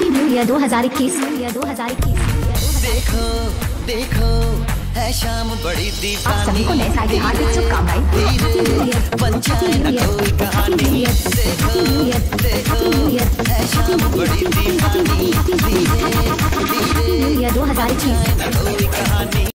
new year 2021 new year 2021 देखो देखो है शाम बड़ी आप सभी को नए साल की हार्दिक शुभकामनाएँ बन जाए न कोई कहानी देखो देखो है शाम बड़ी दीवानी न्यू ईयर 2021